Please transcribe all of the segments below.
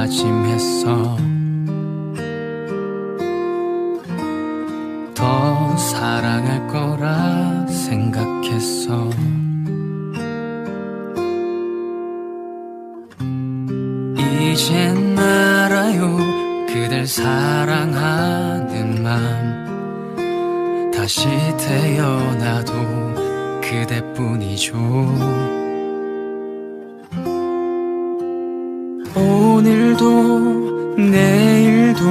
다짐했어 더 사랑할 거라 생각했어 이젠 알아요. 그댈 사랑하는 맘 다시 태어나도 그대뿐이죠 오늘도 내일도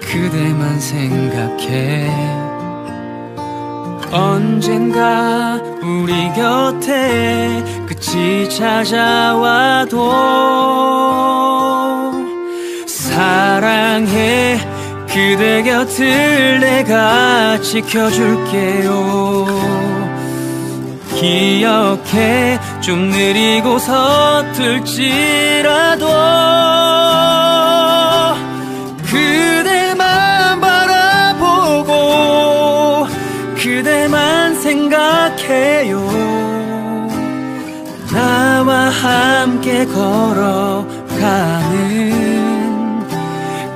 그대만 생각해. 언젠가 우리 곁에 끝이 찾아와도 사랑해. 그대 곁을 내가 지켜줄게요. 기억해 좀 느리고 서툴지라도 그대만 바라보고 그대만 생각해요. 나와 함께 걸어가는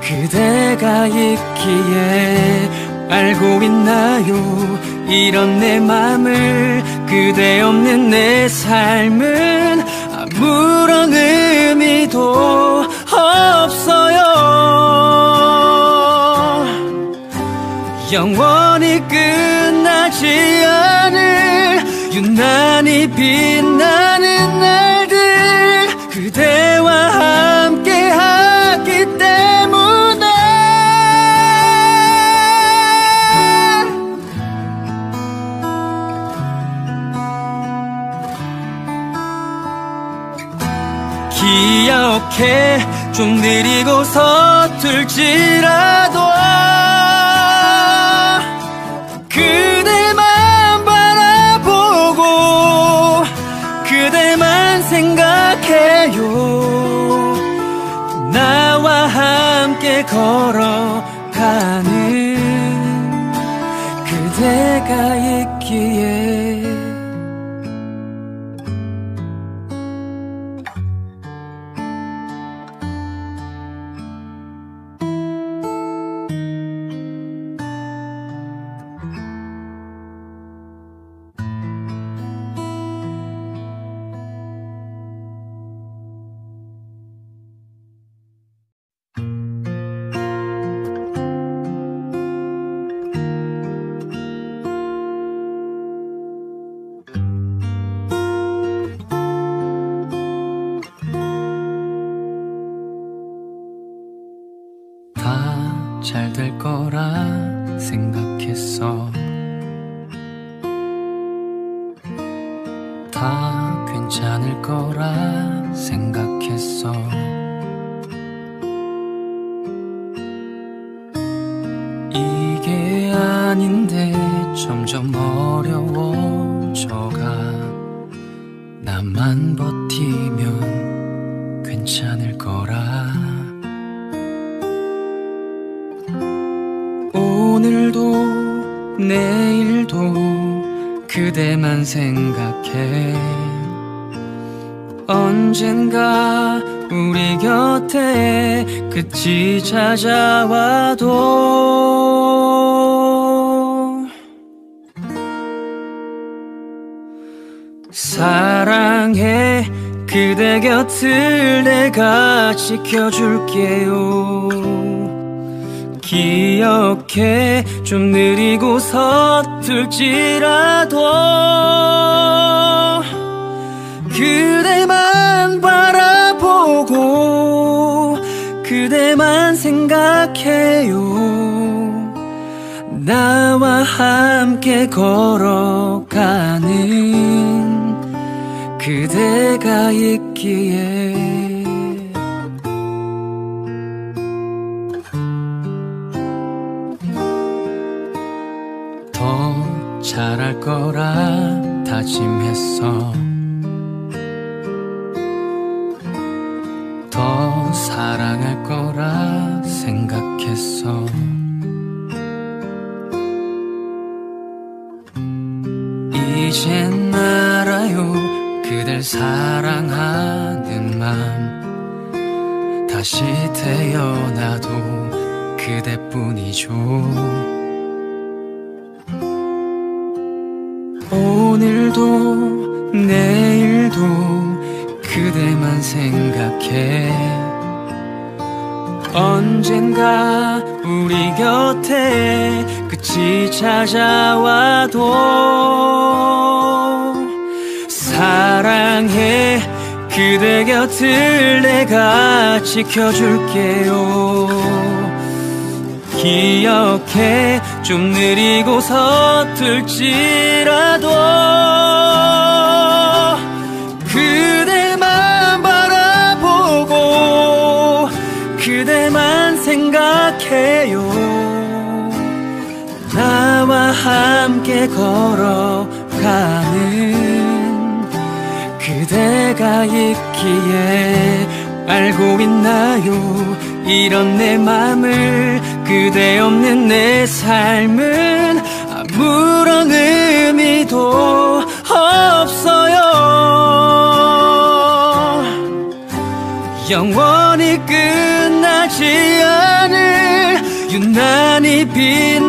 그대가 있기에 알고 있나요? 이런 내 맘을 그대 없는 내 삶은 아무런 의미도 없어요. 영원히 끝나지 않을 유난히 빛나는 날 기억해. 좀 느리고 서툴지라도 그대만 바라보고 그대만 생각해요. 나와 함께 걸어가는 그대가 찾아와도 사랑해 그대 곁을 내가 지켜줄게요. 기억해 좀 느리고 서툴지라도 그대만 바라보고 그대만 생각해요. 나와 함께 걸어가는 그대가 있기에. 더 잘할 거라 다짐했어 사랑할 거라 생각했어. 이젠 알아요. 그댈 사랑하는 맘 다시 태어나도 그대뿐이죠. 오늘도 내일도 그대만 생각해 언젠가 우리 곁에 끝이 찾아와도 사랑해 그대 곁을 내가 지켜줄게요. 기억해 좀 느리고 서툴지라도 함께 걸어가는 그대가 있기에 알고 있나요? 이런 내 맘을 그대 없는 내 삶은 아무런 의미도 없어요. 영원히 끝나지 않을 유난히 빛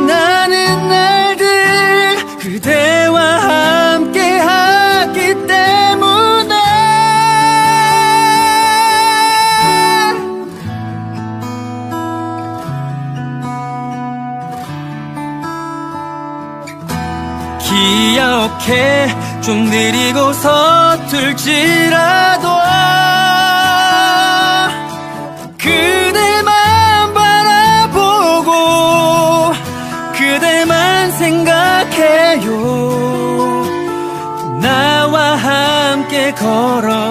기억해 좀 느리고 서툴지라도 그대만 바라보고 그대만 생각해요. 나와 함께 걸어가는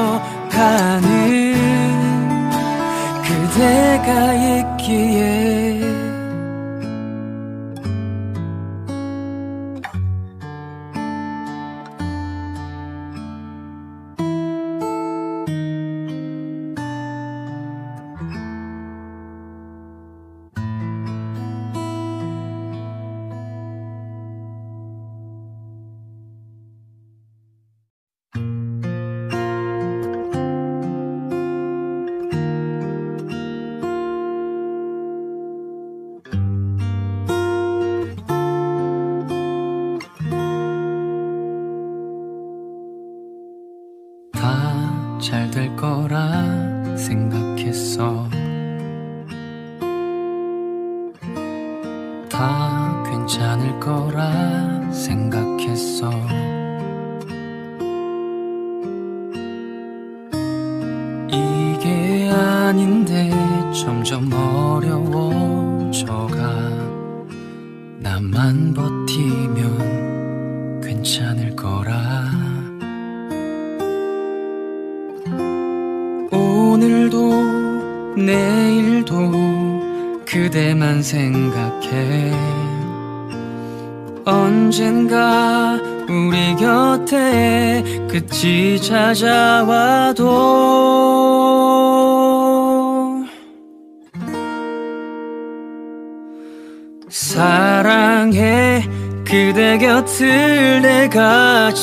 그대가 있기에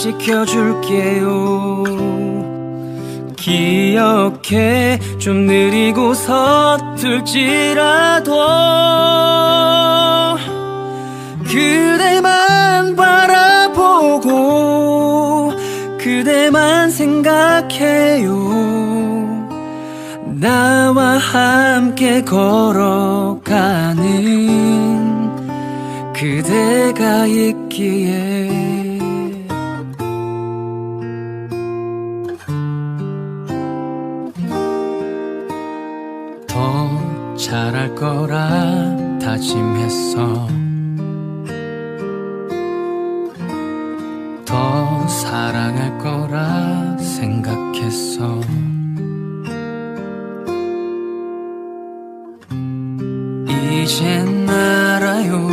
지켜줄게요. 기억해 좀 느리고 서툴지라도 그대만 바라보고 그대만 생각해요. 나와 함께 걸어가는 그대가 있기에 이젠 알아요.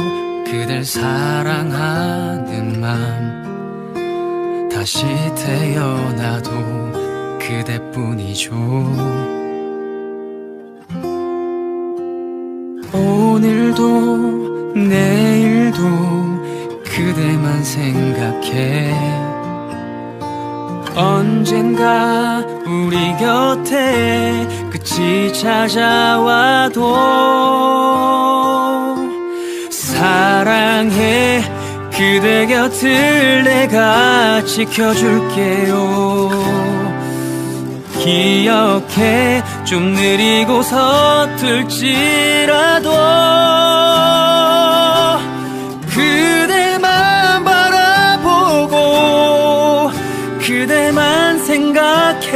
그댈 사랑하는 맘 다시 태어나도 그대뿐이죠. 오늘도 내일도 그대만 생각해. 언젠가 우리 곁에 끝이 찾아와도 사랑해 그대 곁을 내가 지켜줄게요. 기억해 좀 느리고 서툴지라도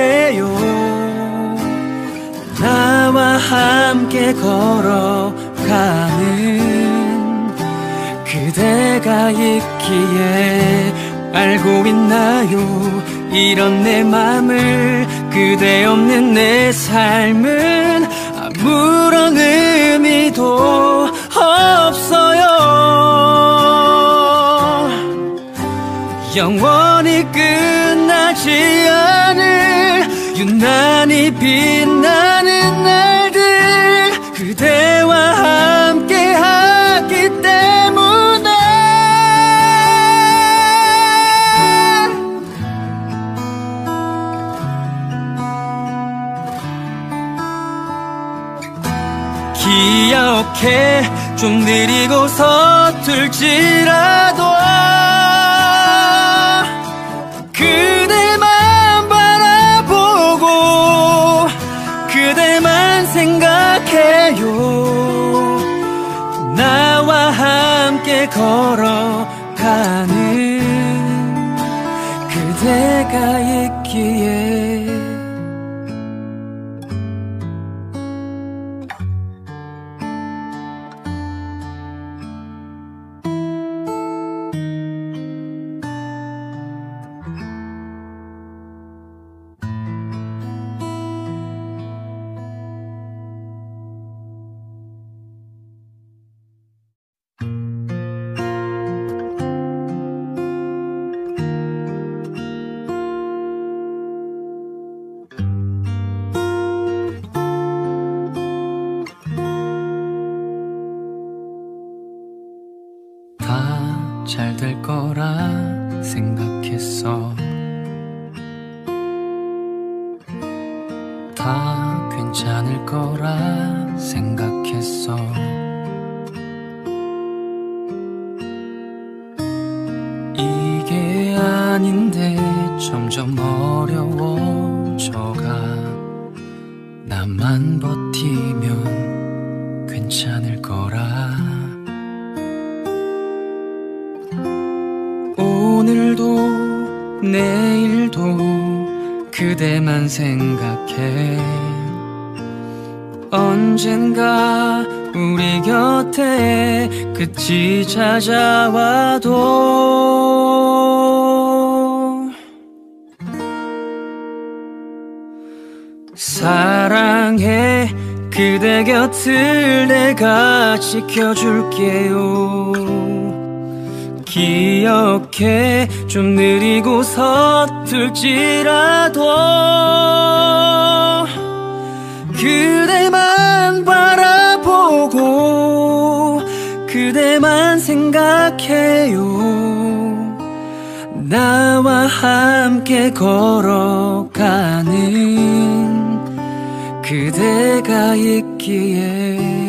생각해요. 나와 함께 걸어가는 그대가 있기에 알고 있나요? 이런 내 맘을 그대 없는 내 삶은 아무런 의미도 없어요. 영원히 끝나지 않을 유난히 빛나는 날들 그대와 함께 하기 때문에. 기억해 좀 느리고 서툴지라 사랑해. 그대 곁을 내가 지켜줄게요. 기억해. 좀 느리고 서툴지라도. 그대만 바라보고 그대만 생각해요. 나와 함께 걸어가는 그대가 있기에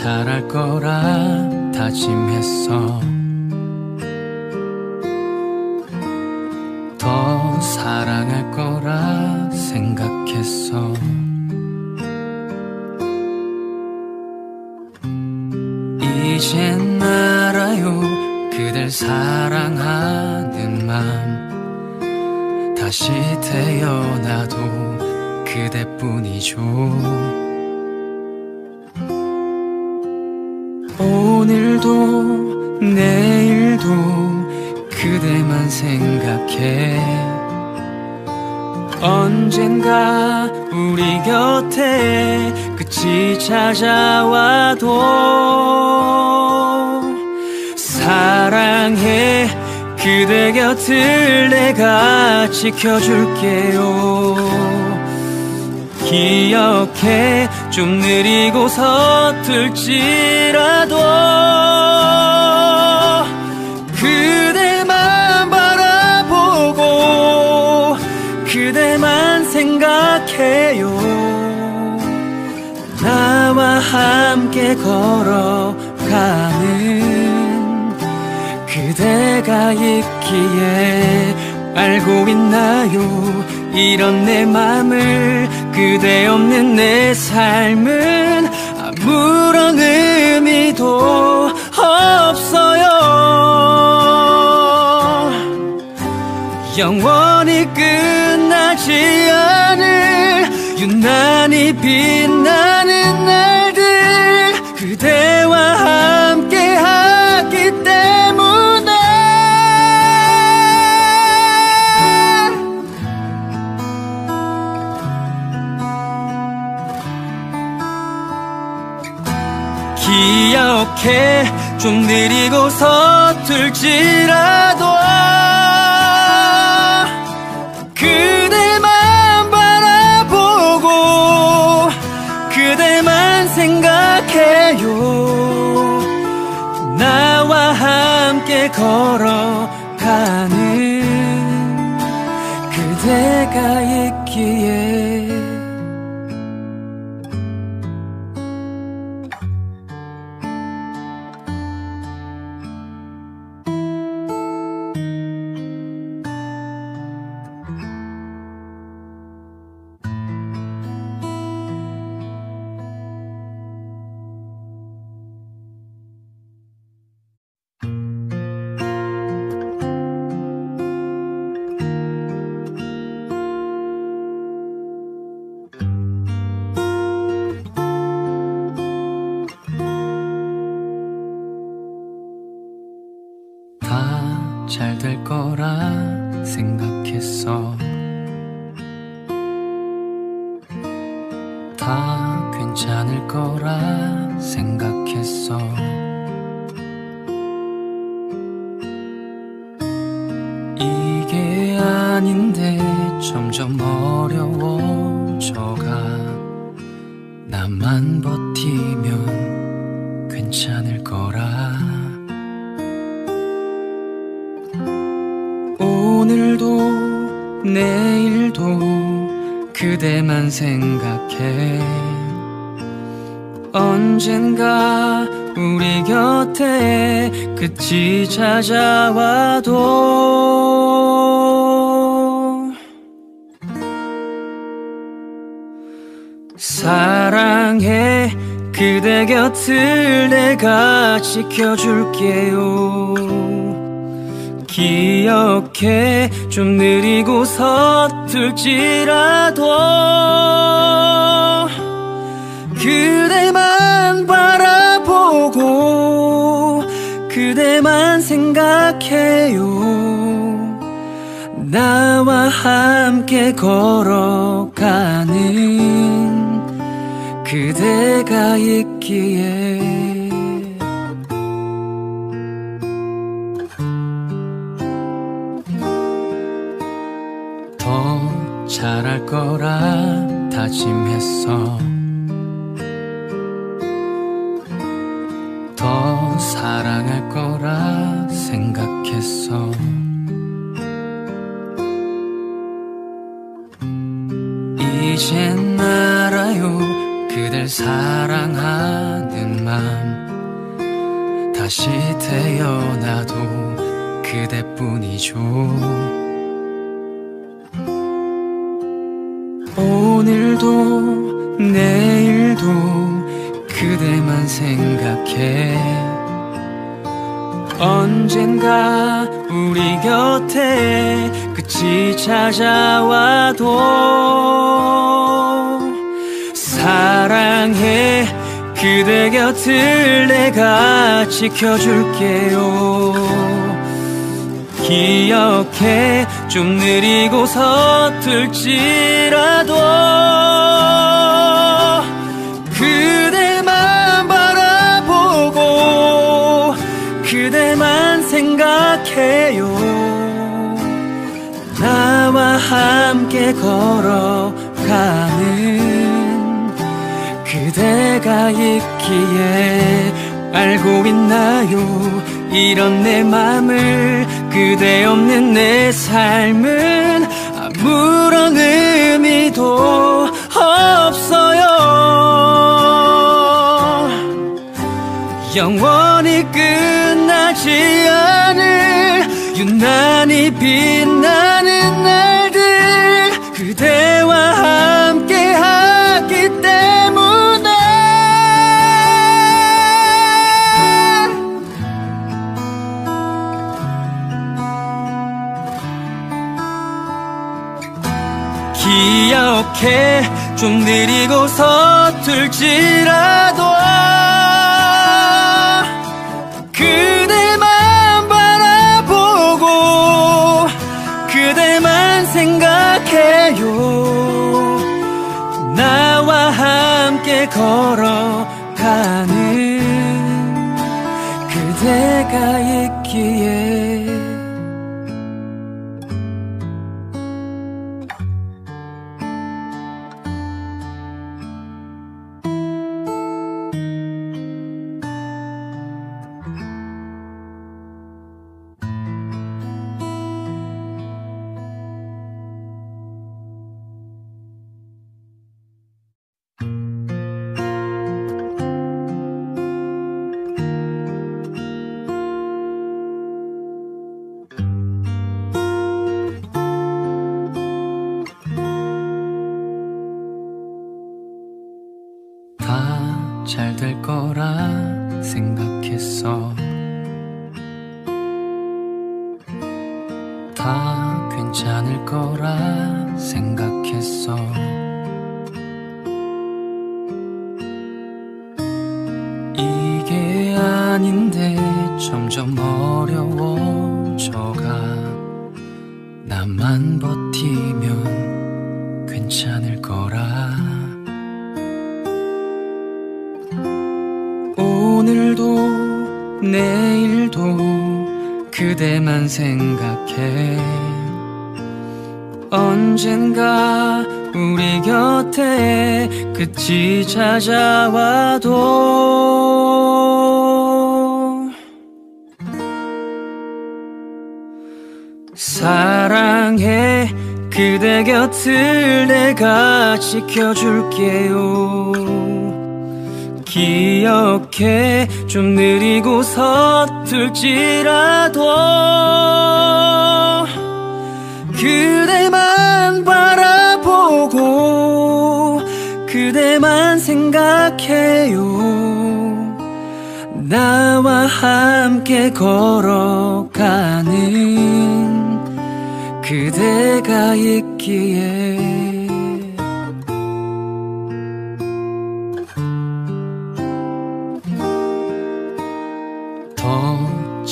잘할 거라 다짐했어. 더 사랑할 거라 생각했어. 이젠 알아요 그댈 사랑하는 맘 다시 태어나도 그대뿐이죠. 오늘도 내일도 그대만 생각해. 언젠가 우리 곁에 끝이 찾아와도 사랑해. 그대 곁을 내가 지켜줄게요. 기억해. 좀 느리고 서툴지라도. 그대만 바라보고 그대만 생각해요. 나와 함께 걸어가는 그대가 있기에 알고 있나요? 이런 내 맘을 그대 없는 내 삶은 아무런 의미도 없어요. 영원히 끝나지 않을 유난히 빛나는 날들 그대 기억해 좀 느리고 서툴지라도 그대만 바라보고 그대만 생각해요. 나와 함께 걸어가는 그대가 있 될 거라 생각했어. 다 괜찮을 거라 생각했어. 이게 아닌데 점점 어려워져가. 나만 버티면 괜찮을 거라 내일도 그대만 생각해. 언젠가 우리 곁에 끝이 찾아와도 사랑해 그대 곁을 내가 지켜줄게요 기억해. 좀 느리고 서툴지라도 그대만 바라보고 그대만 생각해요. 나와 함께 걸어가는 그대가 있기에 잘할 거라 다짐했어. 더 사랑할 거라 생각했어. 이젠 알아요. 그댈 사랑하는 맘 다시 태어나도 그대뿐이죠 오늘도 내일도 그대만 생각해. 언젠가 우리 곁에 끝이 찾아와도 사랑해. 그대 곁을 내가 지켜줄게요. 기억해 좀 느리고 서툴지라도 그대만 바라보고 그대만 생각해요. 나와 함께 걸어가는 그대가 있기에 알고 있나요? 이런 내 맘을 그대 없는 내 삶은 아무런 의미도 없어요. 영원히 끝나지 않을 유난히 빛나는 날들 그대 기억해 좀 느리고 서툴지라도 그대만 바라보고 그대만 생각해요. 나와 함께 걸어가는 그대가 있기에 좀 느리고 서툴지라도 그대만 바라보고 그대만 생각해요. 나와 함께 걸어가는 그대가 있기에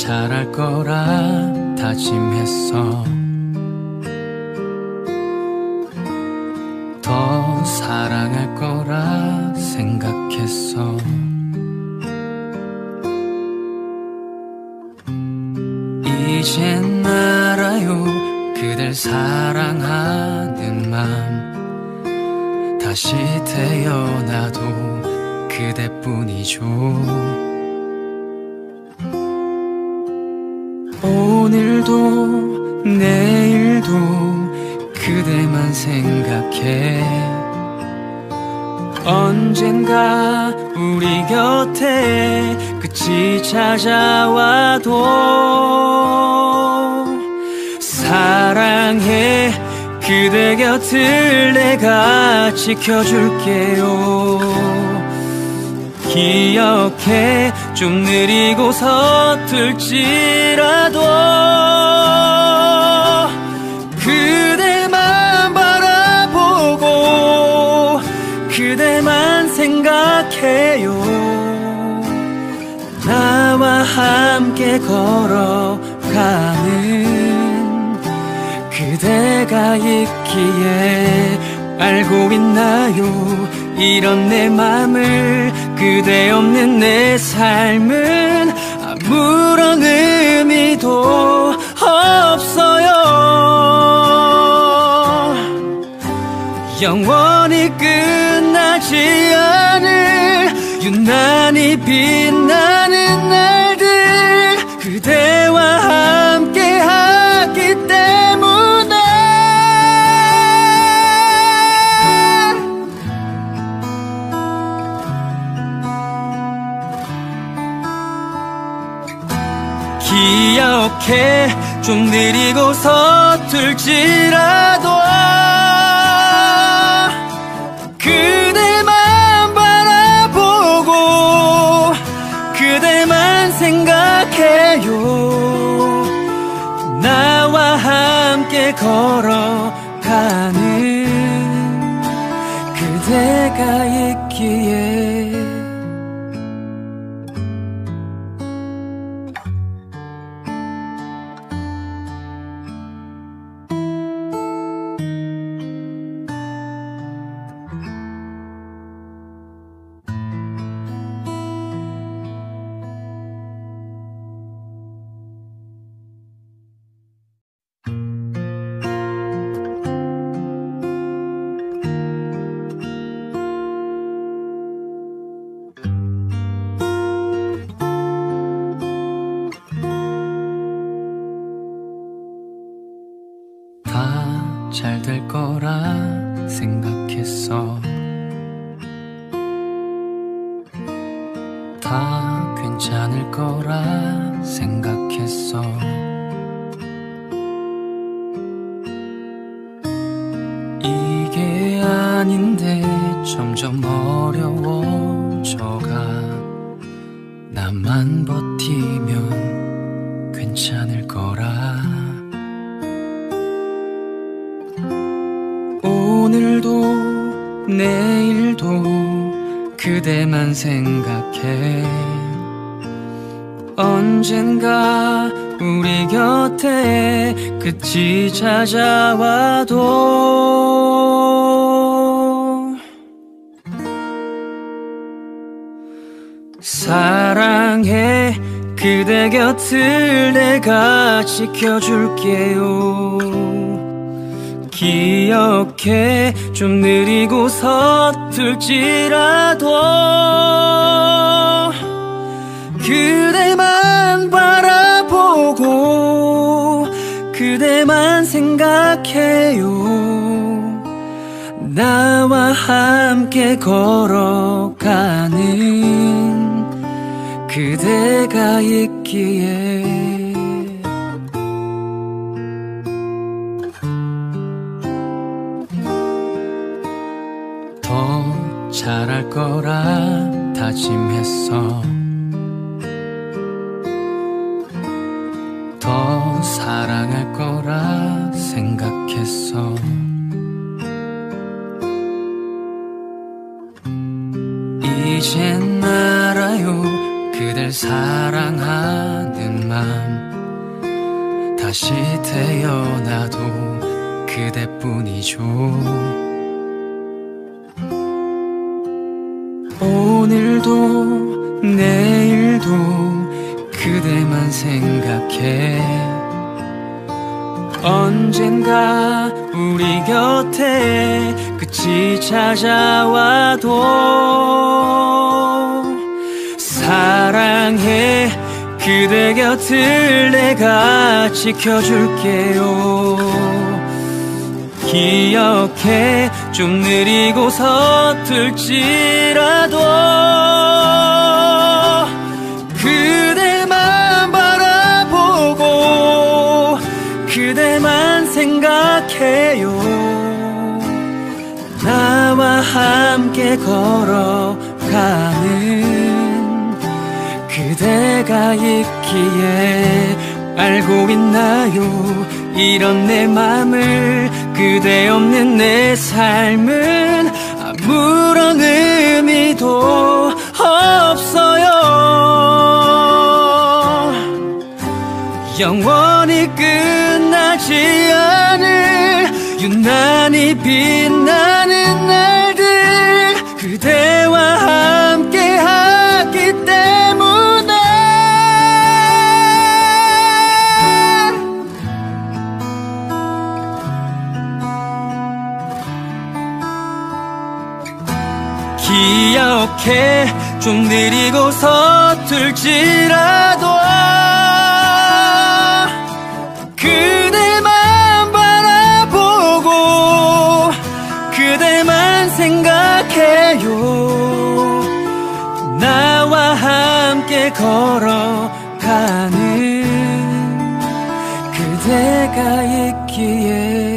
잘할 거라 다짐했어. 더 사랑할 거라 생각했어. 이젠 알아요. 그댈 사랑하는 맘 다시 태어나도 그대뿐이죠. 오늘도 내일도 그대만 생각해. 언젠가 우리 곁에 끝이 찾아와도 사랑해. 그대 곁을 내가 지켜줄게요 기억해. 좀 느리고 서툴지라도 그대만 바라보고 그대만 생각해요. 나와 함께 걸어가는 그대가 있기에 알고 있나요? 이런 내 맘을 그대 없는 내 삶은 아무런 의미도 없어요. 영원히 끝나지 않을 유난히 빛나는 날들 그대 기억해 좀 느리고 서툴지라도 그대만 바라보고 그대만 생각해요. 나와 함께 걸어가는 그대가 있기에 생각했어. 이게 아닌데 점점 어려워져가. 나만 버티면 괜찮을 거라. 오늘도 내일도 그대만 생각해 언젠가 우리 곁에 끝이 찾아와도. 사랑해 그대 곁을 내가 지켜줄게요. 기억해 좀 느리고 서툴지라도. 그대만 생각해요. 나와 함께 걸어가는 그대가 있기에. 더 잘할 거라 다짐했어. 더 사랑할 이젠 알아요. 그댈 사랑하는 마음. 다시 태어나도 그대뿐이죠. 오늘도 내일도 그대만 생각해. 언젠가 우리 곁에 끝이 찾아와도 사랑해. 그대 곁을 내가 지켜줄게요. 기억해. 좀 느리고 서툴지라도 그대만 바라보고 그대만 생각 해요. 나와 함께 걸어가는 그대가 있기에 알고 있나요? 이런 내 맘을 그대 없는 내 삶은 아무런 의미도 없어요. 영원히 끝 나지 않을 유난히 빛나는 날들 그대와 함께 하기 때문에. 기억해 좀 느리고 서툴지라도 걸어가는 그대가 있기에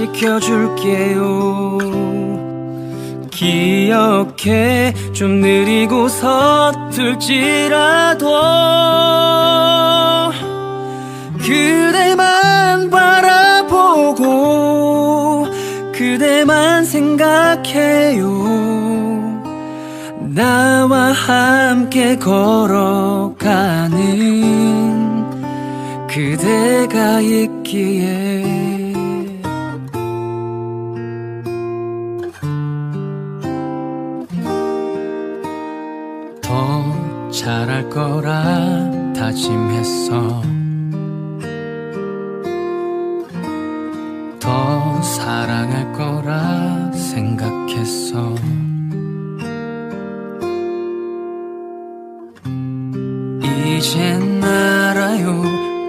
지켜줄게요. 기억해 좀 느리고 서툴지라도 그대만 바라보고 그대만 생각해요. 나와 함께 걸어가는 그대가 있기에 거라 다짐했어. 더 사랑할 거라 생각했어. 이젠 알아요.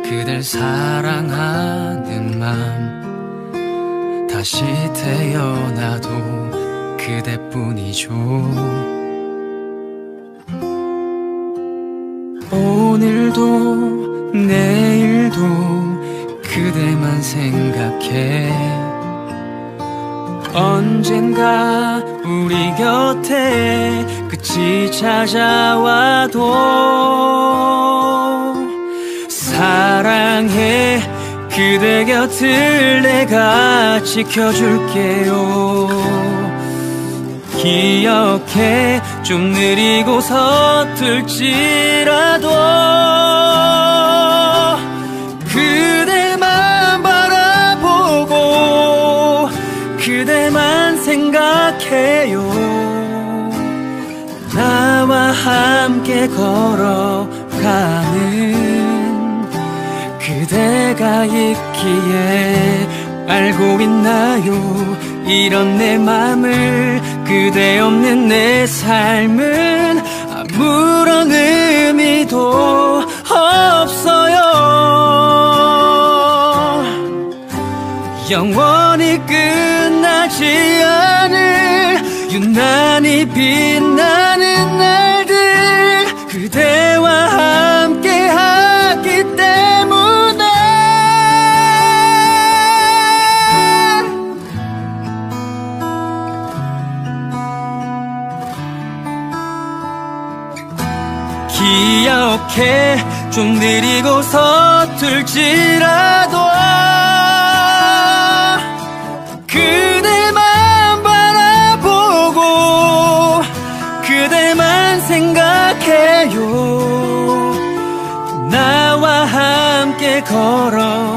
그댈 사랑하는 맘 다시 태어나도 그대뿐이죠 오늘도 내일도 그대만 생각해. 언젠가 우리 곁에 끝이 찾아와도 사랑해. 그대 곁을 내가 지켜줄게요. 기억해 좀 느리고 서툴지라도 그대만 바라보고 그대만 생각해요. 나와 함께 걸어가는 그대가 있기에 알고 있나요? 이런 내 맘을 그대 없는 내 삶은 아무런 의미도 없어요. 영원히 끝나지 않을 유난히 빛나는 기억해 좀 느리고 서툴지라도 그대만 바라보고 그대만 생각해요. 나와 함께 걸어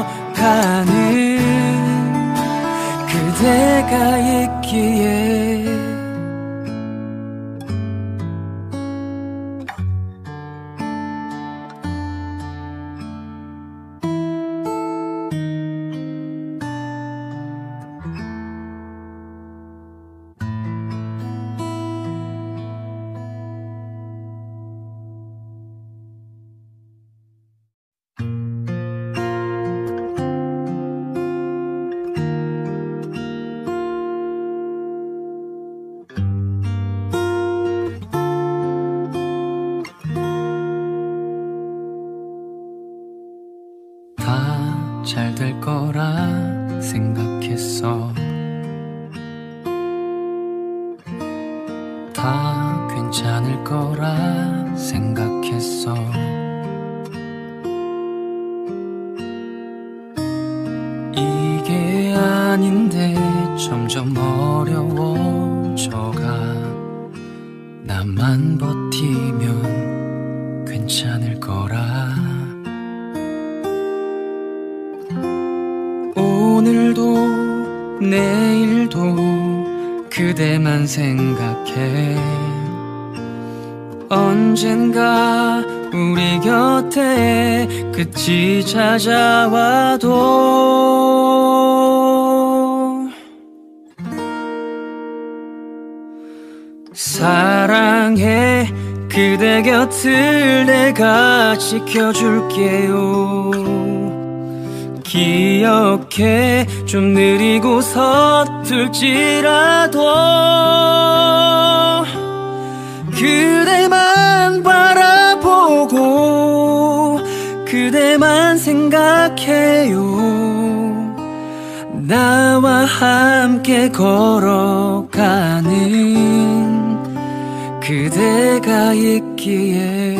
점점 어려워져가. 나만 버티면 괜찮을 거라. 오늘도 내일도 그대만 생각해. 언젠가 우리 곁에 끝이 찾아와도 사랑해. 그대 곁을 내가 지켜줄게요. 기억해. 좀 느리고 서툴지라도. 그대만 바라보고 그대만 생각해요. 나와 함께 걸어가는 그대가 있기에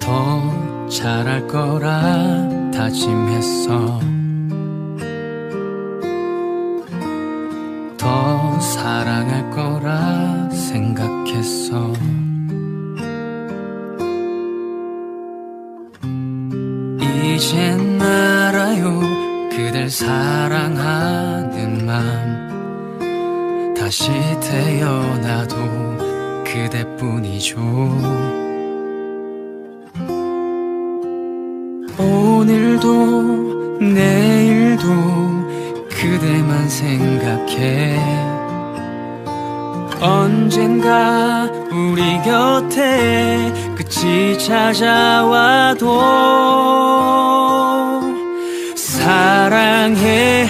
더 잘할 거라 다짐했어. 더 사랑할 거라 생각했어. 이젠 알아요 그댈 사랑하는 맘 다시 태어나도 그대뿐이죠. 오늘도 내일도 그대만 생각해. 언젠가 우리 곁에 끝이 찾아와도 사랑해.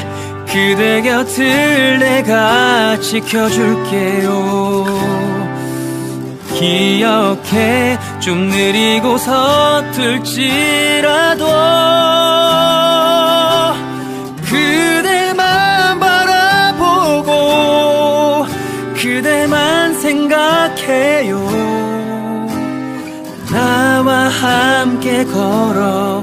그대 곁을 내가 지켜줄게요. 기억해. 좀 느리고 서툴지라도. 그대만 바라보고 그대만 생각해요. 함께 걸어가는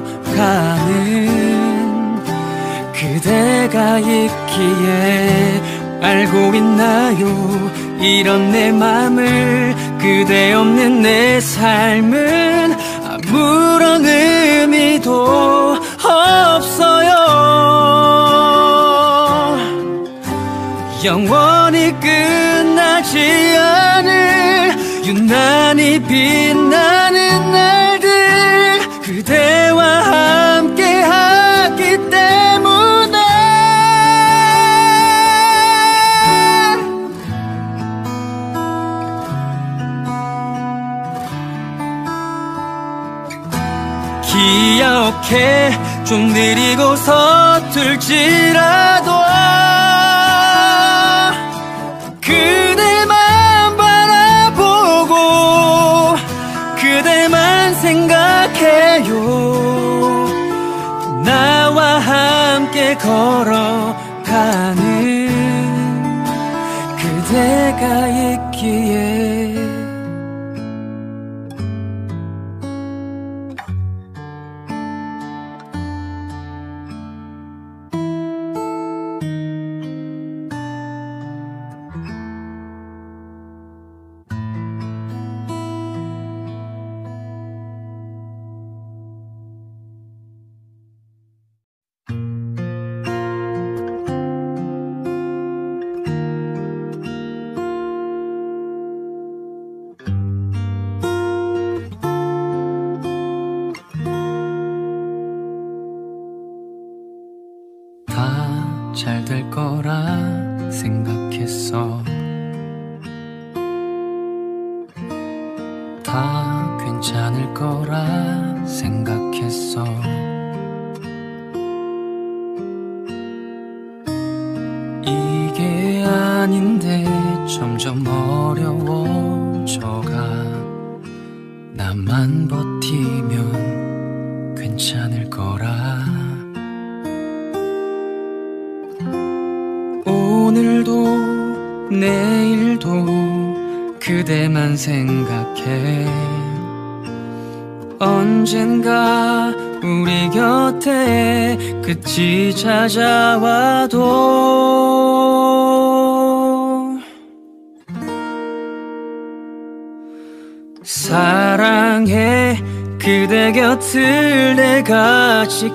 그대가 있기에 알고 있나요? 이런 내 맘을 그대 없는 내 삶은 아무런 의미도 없어요. 영원히 끝나지 않을 유난히 빛나는 좀 느리고 서툴지라도 그대만 바라보고 그대만 생각해요. 나와 함께 걸어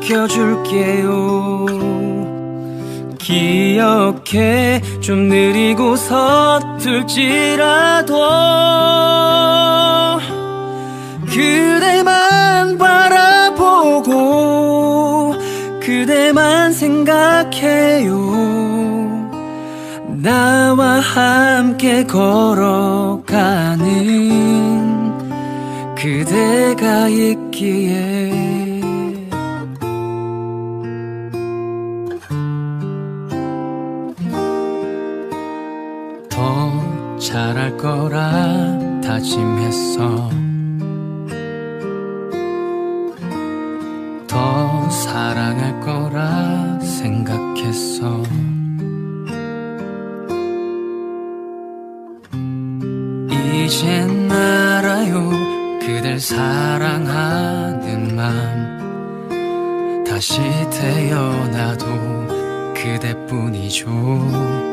지켜줄게요. 기억해 좀 느리고 서툴지라도 그대만 바라보고 그대만 생각해요. 나와 함께 걸어가는 그대가 있기에 잘할 거라 다짐했어. 더 사랑할 거라 생각했어. 이젠 알아요. 그댈 사랑하는 맘 다시 태어나도 그대뿐이죠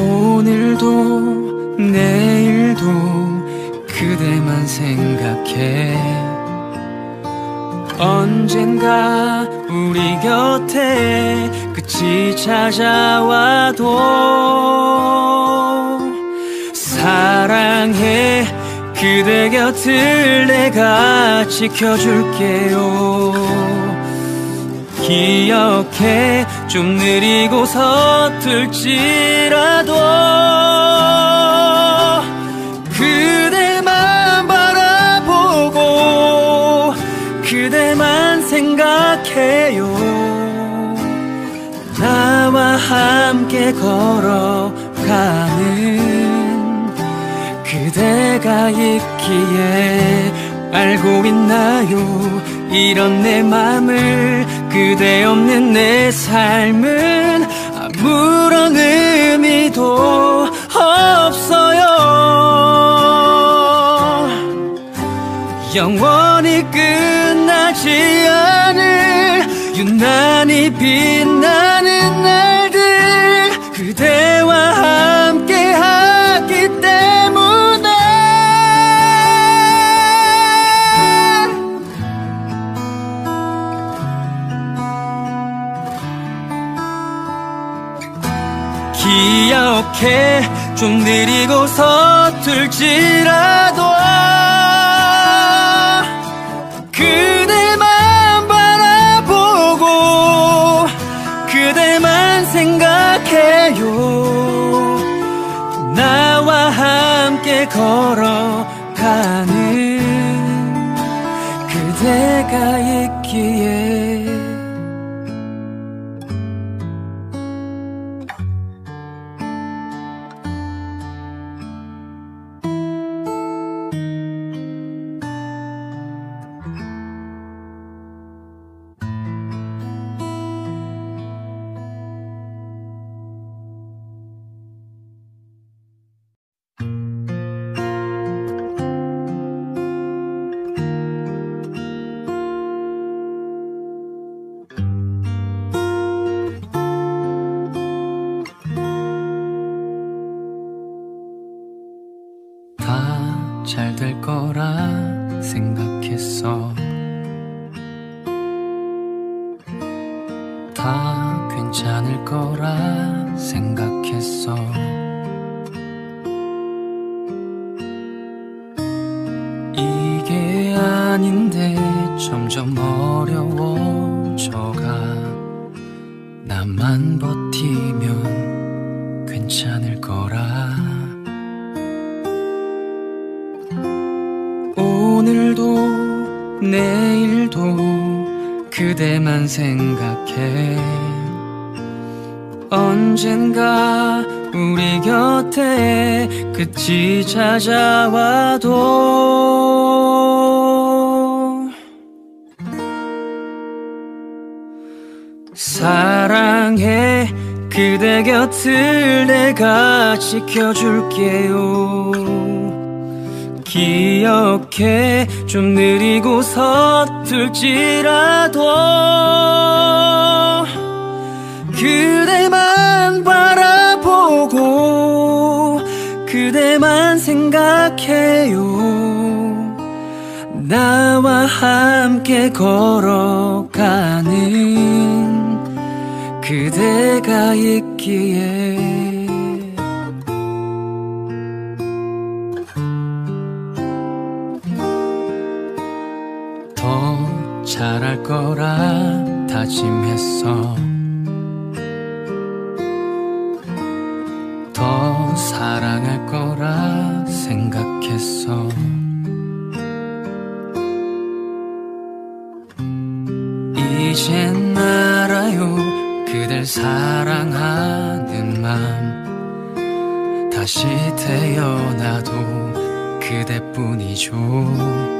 오늘도 내일도 그대만 생각해. 언젠가 우리 곁에 끝이 찾아와도 사랑해. 그대 곁을 내가 지켜줄게요. 기억해 좀 느리고 서툴지라도 그대만 바라보고 그대만 생각해요. 나와 함께 걸어가는 그대가 있기에 알고 있나요? 이런 내 맘을 그대 없는 내 삶은 아무런 의미도 없어요. 영원히 끝나지 않을 유난히 빛나 기억해 좀 느리고 서툴지라도 그대만 바라보고 그대만 생각해요. 나와 함께 걸어가는 그대가 생각해. 언젠가 우리 곁에 끝이 찾아와도 사랑해 그대 곁을 내가 지켜줄게요 기억해. 좀 느리고 서툴지라도 그대만 바라보고 그대만 생각해요. 나와 함께 걸어가는 그대가 있기에 잘할 거라 다짐했어. 더 사랑할 거라 생각했어. 이젠 알아요. 그댈 사랑하는 맘 다시 태어나도 그대뿐이죠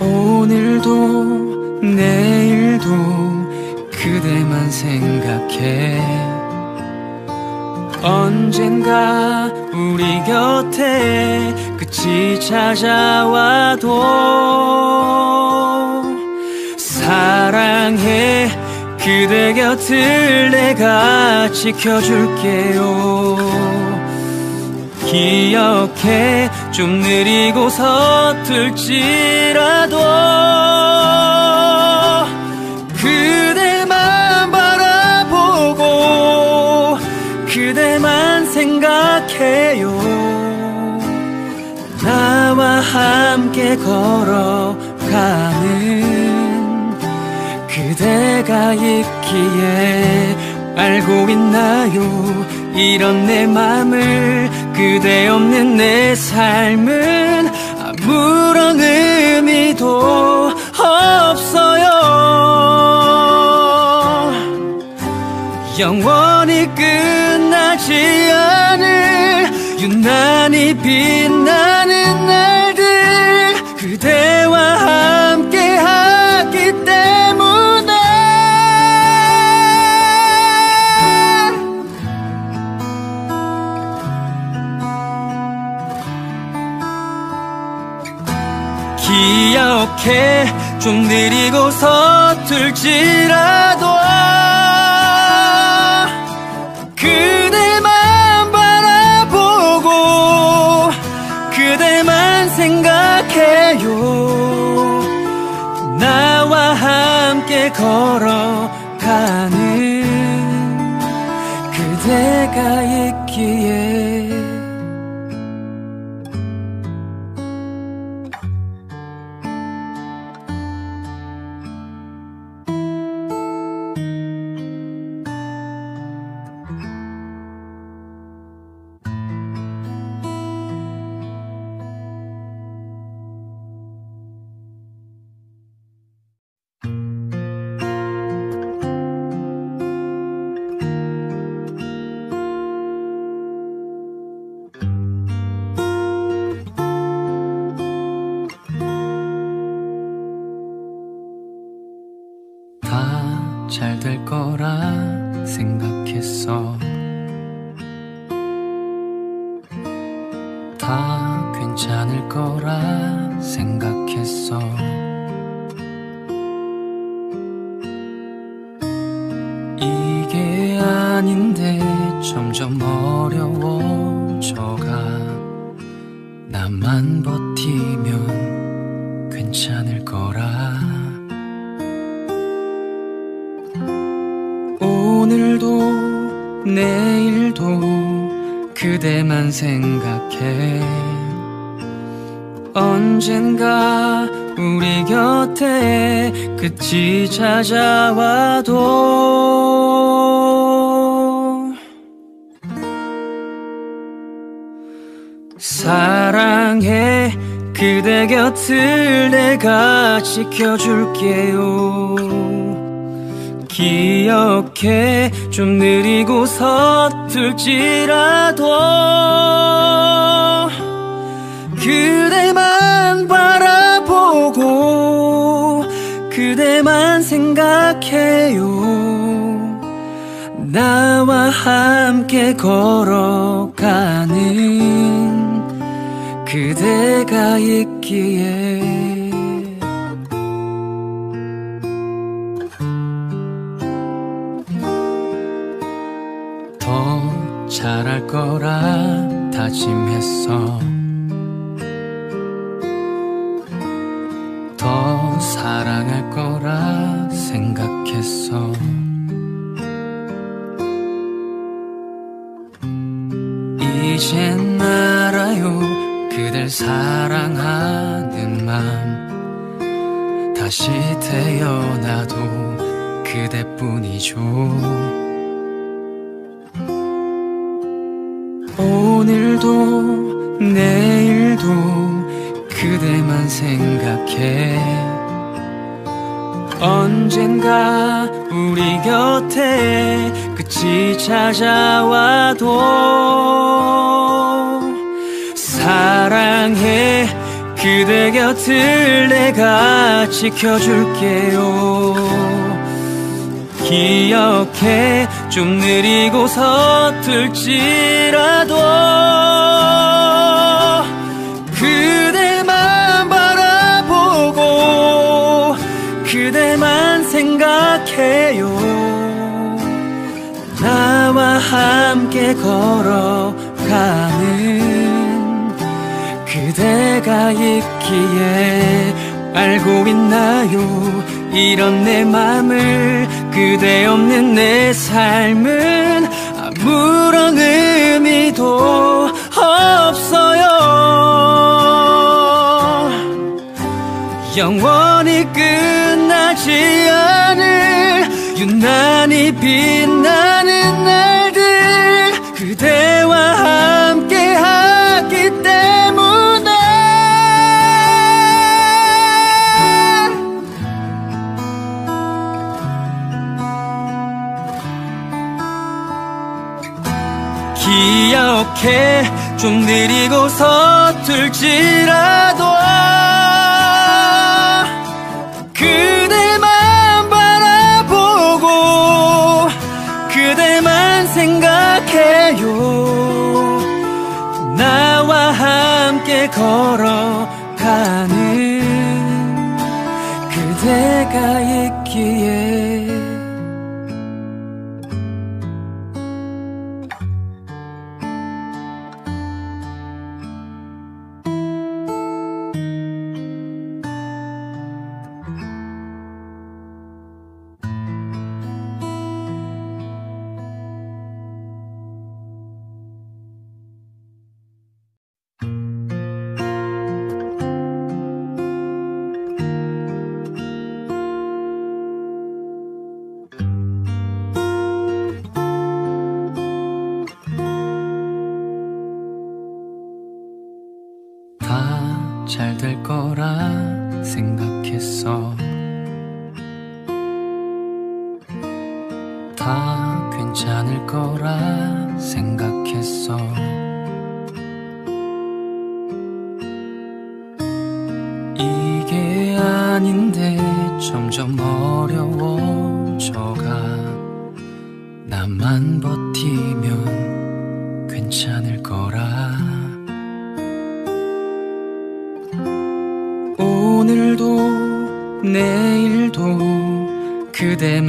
오늘도 내일도 그대만 생각해. 언젠가 우리 곁에 끝이 찾아와도 사랑해. 그대 곁을 내가 지켜줄게요 기억해. 좀 느리고 서툴지라도 그대만 바라보고 그대만 생각해요. 나와 함께 걸어가는 그대가 있기에 알고 있나요? 이런 내 맘을 그대 없는 내 삶은 아무런 의미도 없어요. 영원히 끝나지 않을 유난히 빛나는 날들 그대 기억해 좀 느리고 서툴지라도 그대만 바라보고 그대만 생각해요. 나와 함께 걸어 생각해. 언젠가 우리 곁에 끝이 찾아와도 사랑해. 그대 곁을 내가 지켜줄게요. 기억해. 좀 느리고 서툴지라도 함께 걸어가는 그대가 있기에. 잘할 거라 다짐했어. 더 사랑할 거라 생각했어 이젠 알아요. 그댈 사랑하는 맘 다시 태어나도 그대뿐이죠. 오늘도 내일도 그대만 생각해. 언젠가 우리 곁에 끝이 찾아와도 사랑해 그대 곁을 내가 지켜줄게요. 기억해 좀 느리고 서툴지라도 그대만 바라보고 그대만 생각 해요. 나와 함께 걸어가는 그대가 있기에 알고 있나요? 이런 내 맘을 그대 없는 내 삶은 아무런 의미도 없어요. 영원히 끝나지 않을 유난히 빛나는 날들 그대와 함께 하기 때문에. 기억해 좀 느리고 서툴지라도 나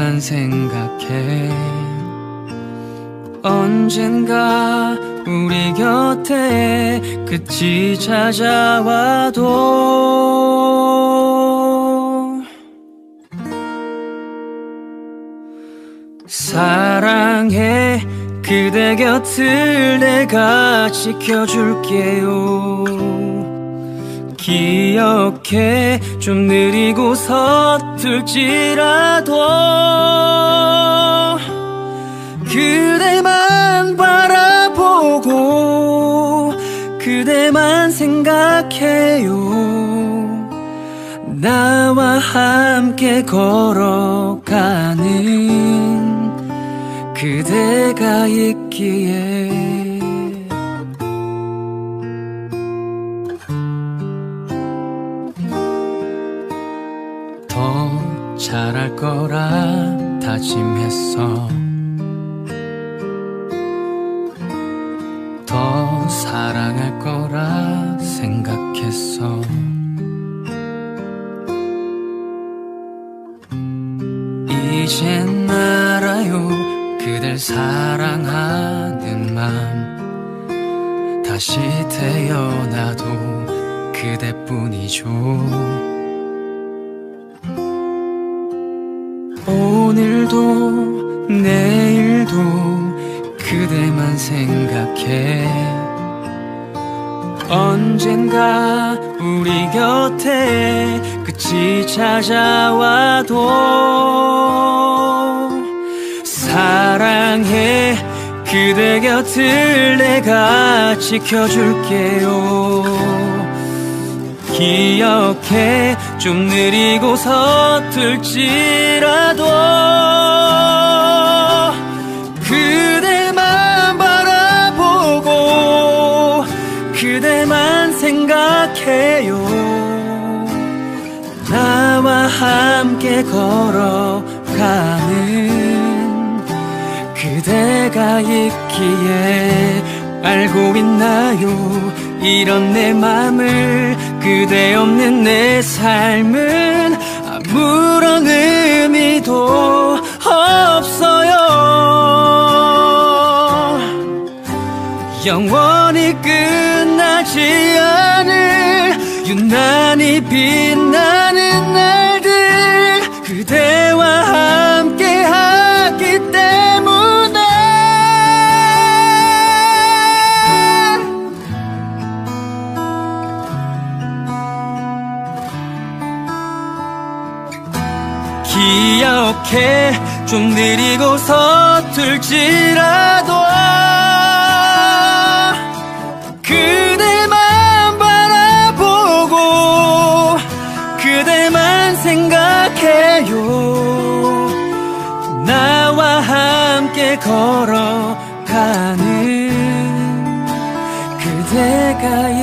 그대만 생각해. 언젠가 우리 곁에 끝이 찾아와도 사랑해. 그대 곁을 내가 지켜줄게요 기억해. 좀 느리고 서툴지라도 그대만 바라보고 그대만 생각해요. 나와 함께 걸어가는 그대가 있기에 잘할 거라 다짐했어. 더 사랑할 거라 생각했어. 이젠 알아요. 그댈 사랑하는 맘 다시 태어나도 그대뿐이죠 오늘도 내일도 그대만 생각해. 언젠가 우리 곁에 끝이 찾아와도 사랑해. 그대 곁을 내가 지켜줄게요 기억해. 좀 느리고 서툴지라도 그대만 바라보고 그대만 생각해요. 나와 함께 걸어가는 그대가 있기에 알고 있나요? 이런 내 맘을 그대 없는 내 삶은 아무런 의미도 없어요. 영원히 끝나지 않을 유난히 빛나는 날 기억해 좀 느리고 서툴지라도 그대만 바라보고 그대만 생각해요. 나와 함께 걸어가는 그대가